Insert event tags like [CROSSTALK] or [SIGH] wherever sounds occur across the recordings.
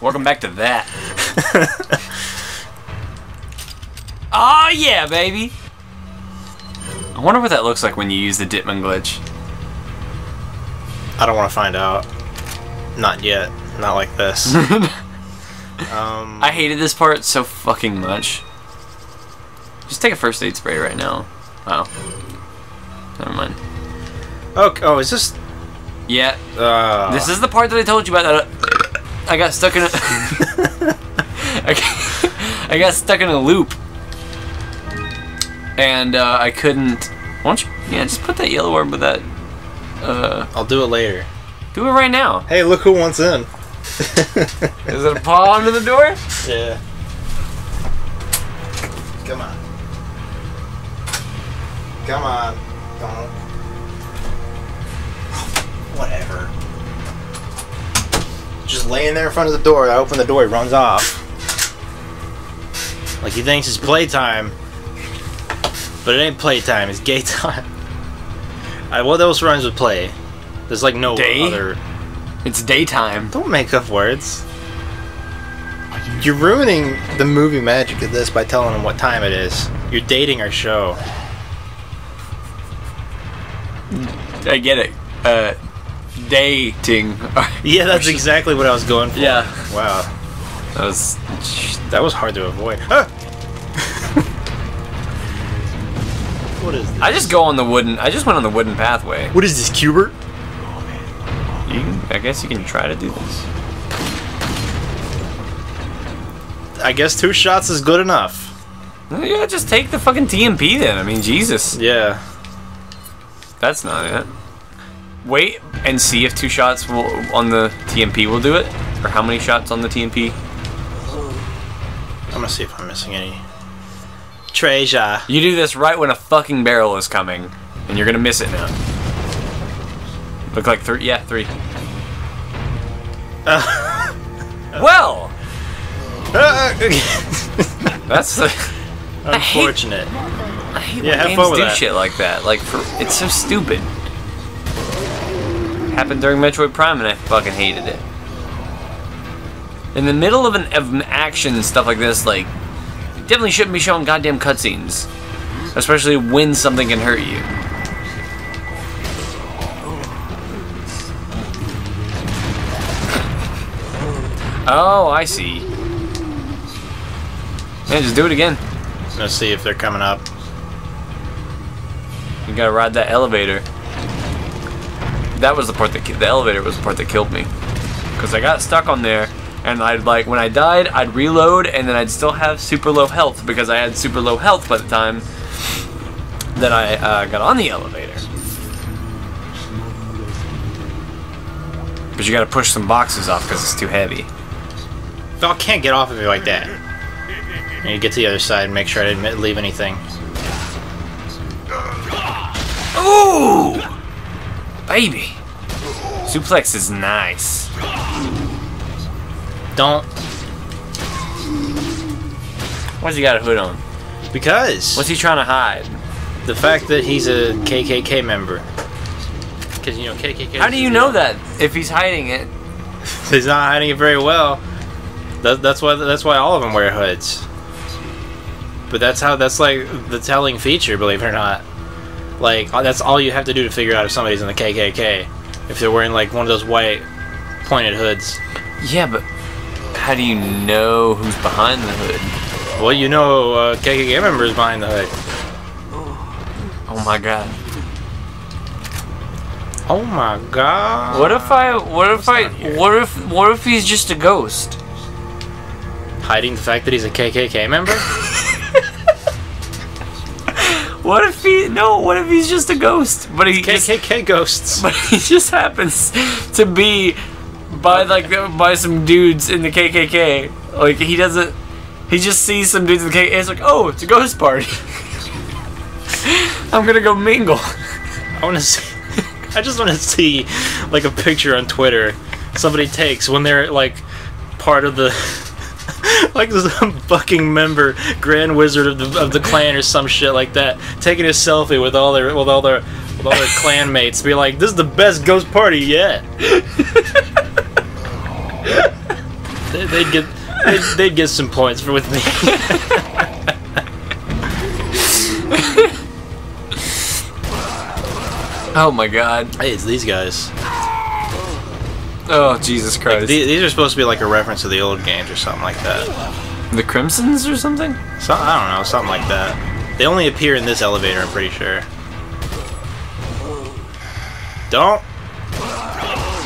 Welcome back to that. oh yeah, baby. I wonder what that looks like when you use the Ditman glitch. I don't want to find out. Not yet. Not like this. [LAUGHS] um, I hated this part so fucking much. Just take a first aid spray right now. Oh. Never mind. okay. Oh, is this? Yeah, Uh, this is the part that I told you about that I got stuck in a [LAUGHS] I got- I got stuck in a loop. And uh, I couldn't Why don't you yeah, just put that yellow orb with that uh I'll do it later. do it right now. Hey, look who wants in. [LAUGHS] [LAUGHS] Is it a paw under the door? Yeah. Come on. Come on. Laying there in front of the door. I open the door. He runs off. Like he thinks it's playtime. But it ain't playtime. It's gay [LAUGHS] time. I, what else rhymes with play? There's like no Day? other. It's daytime. Don't make up words. You're ruining the movie magic of this by telling them what time it is. You're dating our show. I get it. Uh dating. [LAUGHS] Yeah, that's exactly what I was going for. Yeah. Wow. That was That was hard to avoid. Ah! [LAUGHS] what is this? I just go on the wooden I just went on the wooden pathway. What is this, Q*bert? You can, I guess you can try to do this. I guess two shots is good enough. Yeah, just take the fucking TMP then. I mean, Jesus. Yeah. That's not it. Wait and see if two shots will on the TMP will do it, or how many shots on the TMP. I'm gonna see if I'm missing any. Treasure. You do this right when a fucking barrel is coming, and you're gonna miss it now. Look like three. Yeah, three. Uh, [LAUGHS] well, uh, [LAUGHS] that's the. I hate- Unfortunate. I hate Yeah, when have games fun with do that. shit like that. Like, for it's so stupid. Happened during Metroid Prime, and I fucking hated it. In the middle of an, of action and stuff like this, like, you definitely shouldn't be showing goddamn cutscenes, especially when something can hurt you. Oh, I see. Man, just do it again. Let's see if they're coming up. You gotta ride that elevator. That was the part that the elevator was the part that killed me, because I got stuck on there, and I'd like when I died, I'd reload, and then I'd still have super low health because I had super low health by the time that I uh, got on the elevator. But you gotta push some boxes off because it's too heavy. Oh, I can't get off of you like that. I need to get to the other side and make sure I didn't leave anything. Ooh, baby, suplex is nice. Don't. Why's he got a hood on? Because What's he trying to hide? the fact that he's a KKK member. Because you know KKK. How do you know that if he's hiding it? [LAUGHS] He's not hiding it very well. That, that's why. That's why all of them wear hoods. But that's how. That's like the telling feature. Believe it or not. Like uh, that's all you have to do to figure out if somebody's in the KKK. If they're wearing like one of those white pointed hoods. Yeah, but how do you know who's behind the hood? Well, you know, uh, KKK members behind the hood. Oh my god. Oh my god. What if I what if I what if what if he's just a ghost? Hiding the fact that he's a KKK member? [LAUGHS] What if he no, what if he's just a ghost? But he just, KKK ghosts. [LAUGHS] but he just happens to be by like by some dudes in the KKK. Like he doesn't he just sees some dudes in the KKK. It's like, "Oh, it's a ghost party." [LAUGHS] I'm going to go mingle. I want to see. I just want to see like a picture on Twitter somebody takes when they're like part of the [LAUGHS] like some [LAUGHS] fucking member, Grand Wizard of the of the Klan or some shit like that, taking a selfie with all their with all their with all their Klan [LAUGHS] mates, be like, "This is the best ghost party yet." they'd get they'd, they'd get some points for with me. Oh my god. hey, it's these guys. Oh Jesus Christ. These, these are supposed to be like a reference to the old games or something like that. the Crimsons or something? So, I don't know, something like that. They only appear in this elevator, I'm pretty sure. Don't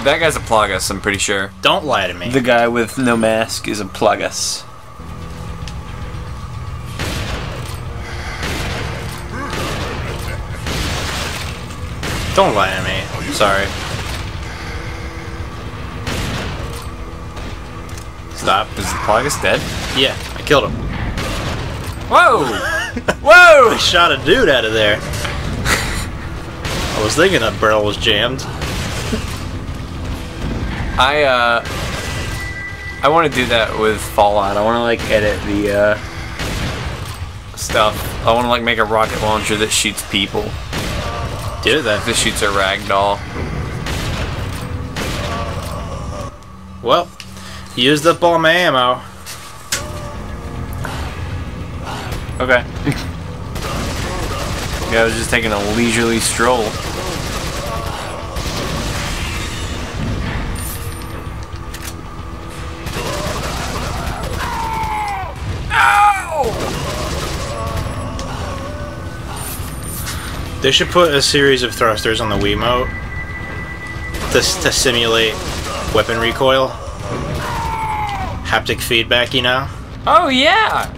That guy's a Plagas, I'm pretty sure. don't lie to me. The guy with no mask is a Plagas. Don't lie to me. Sorry. Stop. Is the Plagas dead? Yeah, I killed him. Whoa! [LAUGHS] Whoa! I Shot a dude out of there. I was thinking that barrel was jammed. [LAUGHS] I uh I want to do that with Fallout. I want to like edit the uh stuff. I want to like make a rocket launcher that shoots people. Do that. That shoots a ragdoll. Well, used up all my ammo. Okay. [LAUGHS] yeah, I was just taking a leisurely stroll. They should put a series of thrusters on the Wiimote to, to simulate weapon recoil. Haptic feedback, you know? Oh yeah.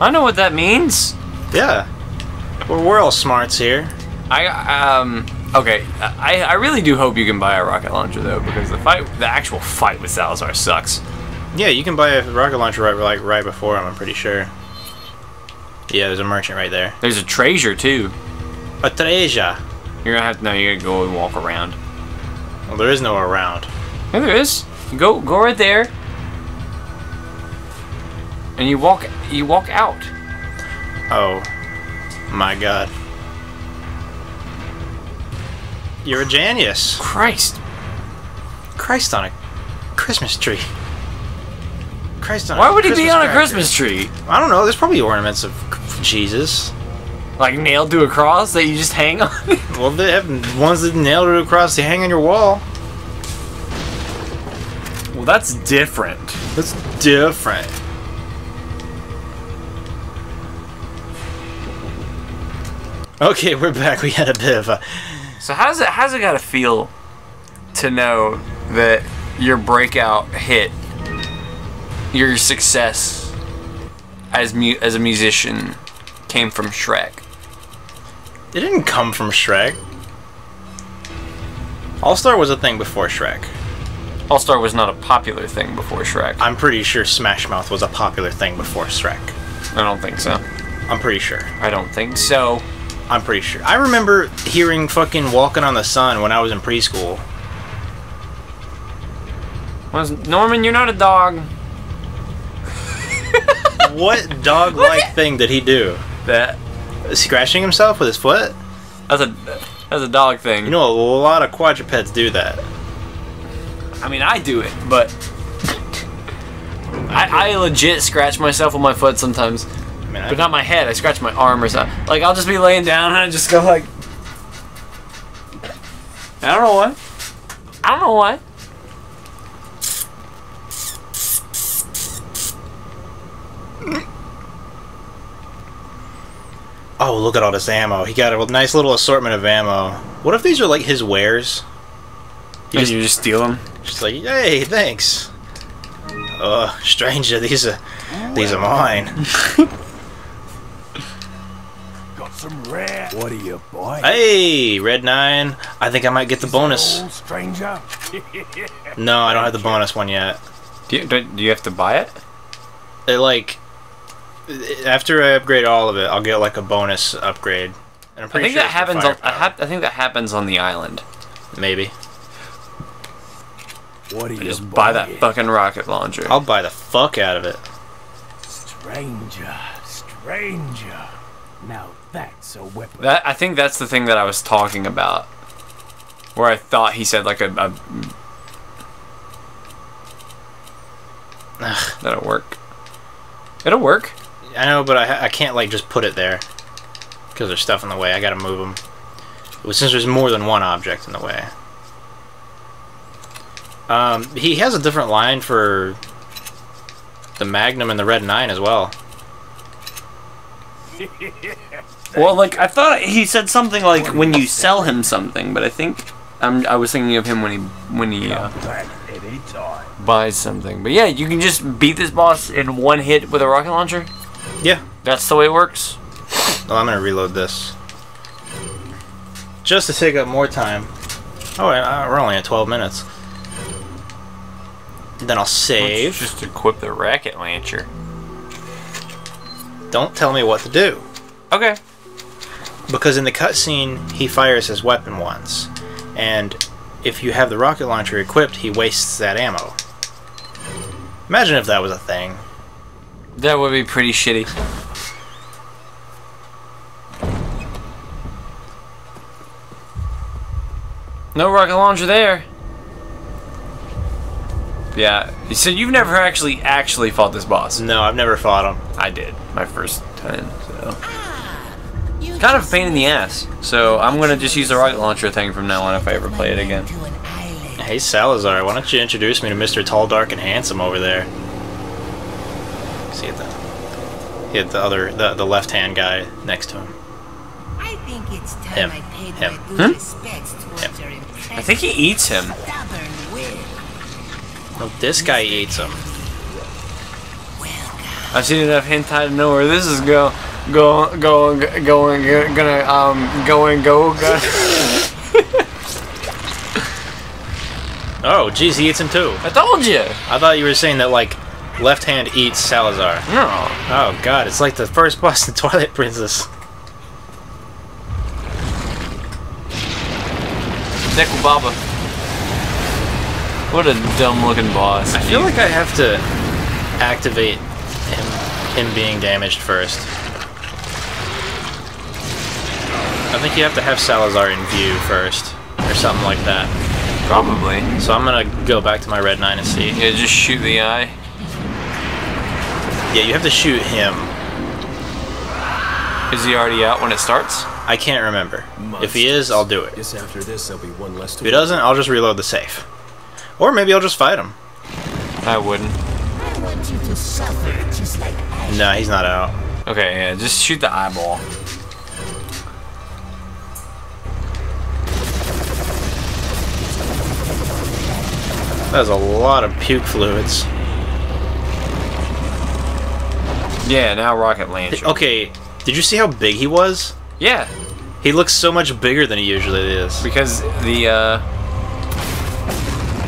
I know what that means. Yeah. Well, we're all smarts here. I um okay. I I really do hope you can buy a rocket launcher though because the fight the actual fight with Salazar sucks. Yeah, you can buy a rocket launcher right like right before him. I'm pretty sure. Yeah, there's a merchant right there. There's a treasure too. A treasure. You're gonna have to now. You gotta go and walk around. Well, there is no around. Yeah, there is. Go go right there. And you walk you walk out. Oh, my God. You're a genius. Christ. Christ on a Christmas tree. Christ on Why a would he be on a cracker. Christmas tree? I don't know. There's probably ornaments of Jesus. Like nailed to a cross that you just hang on? [LAUGHS] Well, they have ones that nailed it across. They hang on your wall. well, that's different. That's different. Okay, we're back. We had a bit of a. So how's it how's it gotta feel to know that your breakout hit, your success as mu- as a musician came from Shrek? It didn't come from Shrek. All Star was a thing before Shrek. All Star was not a popular thing before Shrek. I'm pretty sure Smash Mouth was a popular thing before Shrek. I don't think so. I'm pretty sure. I don't think so. I'm pretty sure. I remember hearing fucking Walking on the Sun when I was in preschool. Was Norman, you're not a dog. [LAUGHS] what dog like thing did he do? That Scratching himself with his foot? that's a that's a dog thing. You know, a lot of quadrupeds do that. I mean, I do it, but [LAUGHS] I, I legit scratch myself with my foot sometimes, I mean, I, but not my head. I scratch my arm or something. Like I'll just be laying down and I just go like, I don't know why. I don't know why. oh, look at all this ammo. He got a nice little assortment of ammo. What if these are like his wares? He And just, you just steal them. just like, hey, thanks. Oh, stranger, these are these are mine. [LAUGHS] Got some rare. What are you, boy? Hey, Red Nine. I think I might get the bonus. Stranger. [LAUGHS] No, I don't have the bonus one yet. Do you, do do you have to buy it? It like after I upgrade all of it, I'll get like a bonus upgrade. And I'm I think sure that happens. On, I, ha- I think that happens on the island. Maybe. What are you, Just buy that boy? fucking rocket launcher. I'll buy the fuck out of it. Stranger, stranger. Now that's a weapon. That I think that's the thing that I was talking about, where I thought he said like a, a Ugh, That'll work. It'll work. I know, but I, I can't like just put it there because there's stuff in the way. I gotta move them. Since there's more than one object in the way. Um, he has a different line for the Magnum and the Red Nine as well. [LAUGHS] Well, like I thought he said something like when you sell him something, but I think I'm, I was thinking of him when he when he uh, Back any time. buys something. But yeah, you can just beat this boss in one hit with a rocket launcher. Yeah. That's the way it works. Well, I'm gonna reload this just to take up more time. Oh, uh, we're only at 12 minutes. Then I'll save. Just equip the rocket launcher. Don't tell me what to do. Okay. Because in the cutscene, he fires his weapon once, and if you have the rocket launcher equipped, he wastes that ammo. Imagine if that was a thing. That would be pretty shitty. No rocket launcher there. Yeah. So you've never actually actually fought this boss? No, I've never fought him. I did my first time. So ah, kind of a pain in the ass. So I'm gonna just use the rocket launcher thing from now on if I ever play it again. Hey Salazar, why don't you introduce me to Mr. Tall, Dark, and Handsome over there? See the he had the other the, the left hand guy next to him. I think it's Him. time I paid Him. my due hmm? respects towards your I think he eats him. Stubborn. No, this guy eats them. I've seen enough hentai to know where this is going. go, go, go, going, gonna, um, go and go. go. [LAUGHS] Oh, geez, he eats him too. I told you. I thought you were saying that like left hand eats Salazar. No. Oh god, it's like the first boss in [LAUGHS] Twilight Princess. Deku Baba. What a dumb looking boss. I feel like I have to activate him him being damaged first. I think you have to have Salazar in view first, or something like that. Probably. So I'm gonna go back to my red nine and see. Yeah, just shoot the eye. Yeah, you have to shoot him. Is he already out when it starts? I can't remember. If he is, I'll do it. Guess after this, there'll be one less to If he doesn't, I'll just reload the safe. Or maybe I'll just fight him. I wouldn't. I want you to suffer just like I Nah, he's not out. Okay, yeah, just shoot the eyeball. That's a lot of puke fluids. Yeah, now rocket launcher. Okay, did you see how big he was? Yeah, He looks so much bigger than he usually is. because the uh,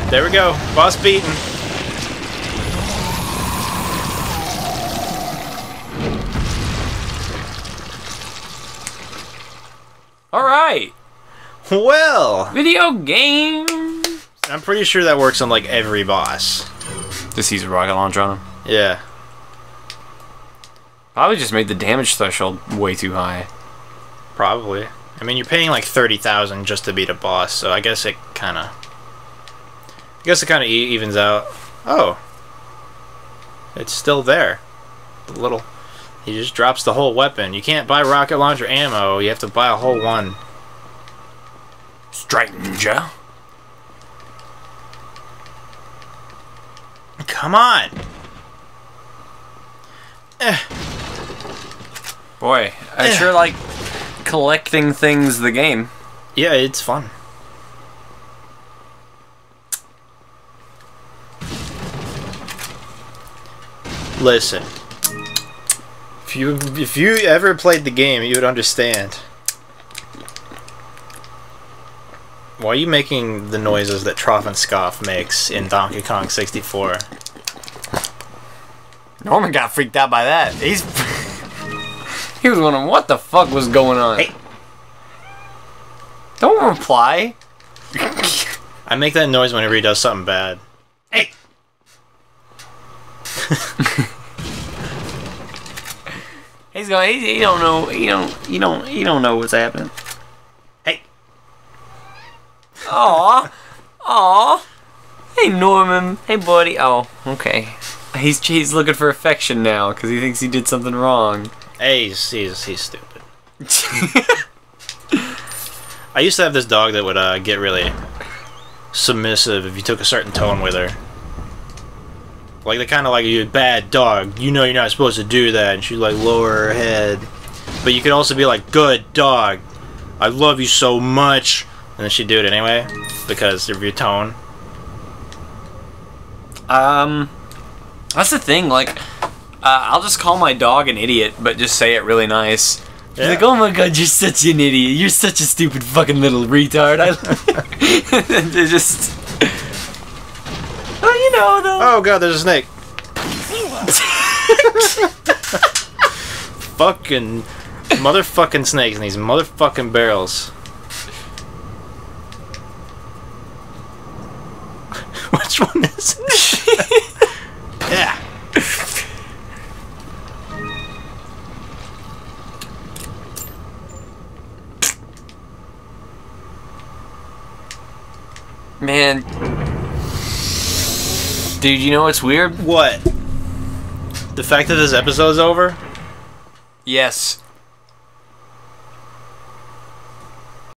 There we go. Boss beaten. all right, Well, video game. I'm pretty sure that works on like every boss. Just use a rocket launcher on him. Yeah. Probably just made the damage threshold way too high. Probably. I mean, you're paying like 30,000 just to beat a boss, so I guess it kind of I guess it kind of e- evens out. Oh. It's still there. The little he just drops the whole weapon. You can't buy rocket launcher ammo. You have to buy a whole one. Stranger. Come on. Eh. Boy, I Yeah. sure like collecting things. The game. Yeah, it's fun. Listen. If you if you ever played the game, you would understand. Why are you making the noises that Troff and Scoff makes in Donkey Kong 64? Norman got freaked out by that. He's [LAUGHS] he was wondering what the fuck was going on. Hey. Don't reply. I make that noise whenever he does something bad. Hey. [LAUGHS] He's going. He, he don't know. He don't. He don't. He don't know what's happening. Hey. Aw. Aw. Hey Norman. Hey buddy. Oh. Okay. He's he's looking for affection now because he thinks he did something wrong. Hey, he's, he's, he's stupid. [LAUGHS] I used to have this dog that would uh, get really submissive if you took a certain tone with her. Like the kind of like you bad dog. You know you're not supposed to do that, and she'd like lower her head. But you could also be like, good dog. I love you so much, and then she'd do it anyway because of your tone. Um, that's the thing. Like, uh, I'll just call my dog an idiot, but just say it really nice. Yeah. Like, oh my god, you're such an idiot. You're such a stupid fucking little retard. [LAUGHS] I [LAUGHS] just. Oh, you know though. Oh god, there's a snake. fucking motherfucking snakes in these motherfucking barrels. [LAUGHS] Which one is it? [LAUGHS] yeah. Man. Dude, you know what's weird? What? The fact that this episode's over? Yes.